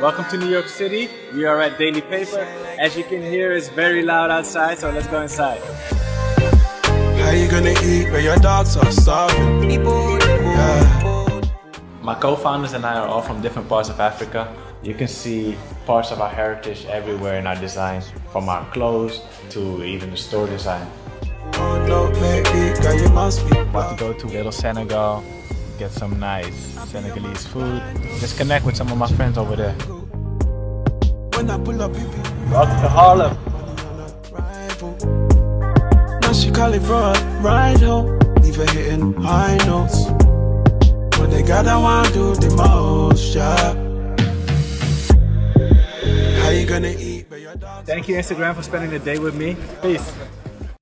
Welcome to New York City. We are at Daily Paper. As you can hear, it's very loud outside, so let's go inside. How you gonna eat where your dogs are starving? Yeah. My co-founders and I are all from different parts of Africa. You can see parts of our heritage everywhere in our design, from our clothes to even the store design. Oh no, baby, girl, you must be About to go to Little Senegal, get some nice Senegalese food. Just connect with some of my friends over there. When I pull up, baby, Welcome to Harlem. rival. Now she calling for a ride home, leave her hitting high notes. But they gotta wanna do the most, yeah. How you gonna eat where your dogs Thank you Instagram for spending the day with me. Peace.